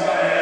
Christ.